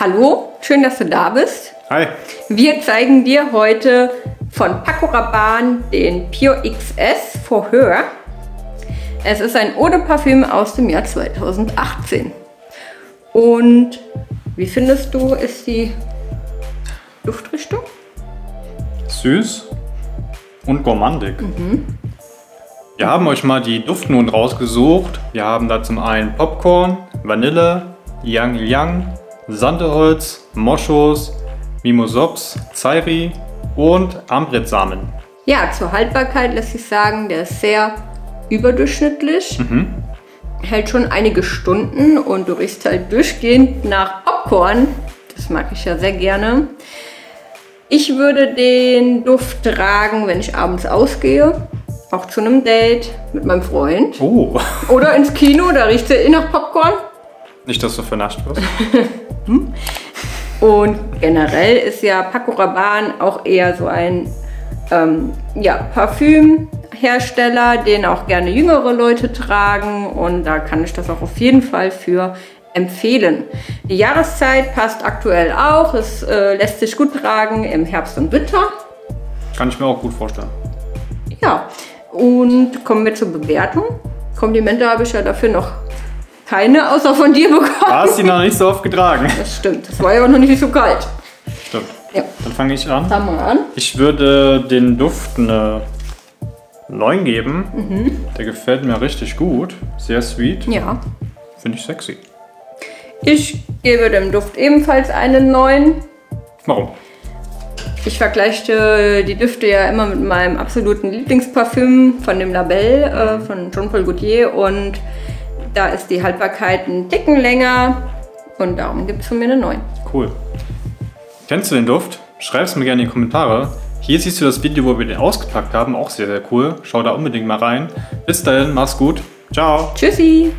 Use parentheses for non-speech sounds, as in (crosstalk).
Hallo, schön, dass du da bist. Hi. Wir zeigen dir heute von Paco Rabanne den Pure XS Vorhör. Es ist ein Eau de Parfüm aus dem Jahr 2018. Und wie findest du, ist die Duftrichtung? Süß und gourmandig. Wir haben euch mal die Duftnoten rausgesucht. Wir haben da zum einen Popcorn, Vanille, Yang Yang, Sandeholz, Moschus, Mimosops, Zairi und Ambretsamen. Ja, zur Haltbarkeit lässt sich sagen, der ist sehr überdurchschnittlich. Hält schon einige Stunden und du riechst halt durchgehend nach Popcorn. Das mag ich ja sehr gerne. Ich würde den Duft tragen, wenn ich abends ausgehe. Auch zu einem Date mit meinem Freund. Oh, Oder ins Kino, da riecht er eh nach Popcorn. Nicht, dass du vernascht wirst. (laughs) Und generell ist ja Paco Rabanne auch eher so ein ähm, ja, Parfümhersteller, den auch gerne jüngere Leute tragen. Und da kann ich das auch auf jeden Fall für empfehlen. Die Jahreszeit passt aktuell auch. Es äh, lässt sich gut tragen im Herbst und Winter. Kann ich mir auch gut vorstellen. Ja, und kommen wir zur Bewertung. Komplimente habe ich ja dafür noch keine, außer von dir Du bekommen. hast ihn noch nicht so oft getragen. Das stimmt, das war ja auch noch nicht so kalt. Stimmt. Ja, Dann fange ich an. fangen wir an. Ich würde den Duft eine 9 geben. Der gefällt mir richtig gut. Sehr sweet. Ja, Finde ich sexy. Ich gebe dem Duft ebenfalls einen 9. Warum? Ich vergleiche die Düfte ja immer mit meinem absoluten Lieblingsparfüm von dem Label äh, von Jean-Paul Gaultier und da ist die Haltbarkeit einen Ticken länger und darum gibt es von mir eine 9. Cool. Kennst du den Duft? Schreib es mir gerne in die Kommentare. Hier siehst du das Video, wo wir den ausgepackt haben. Auch sehr, sehr cool. Schau da unbedingt mal rein. Bis dahin, mach's gut. Ciao. Tschüssi!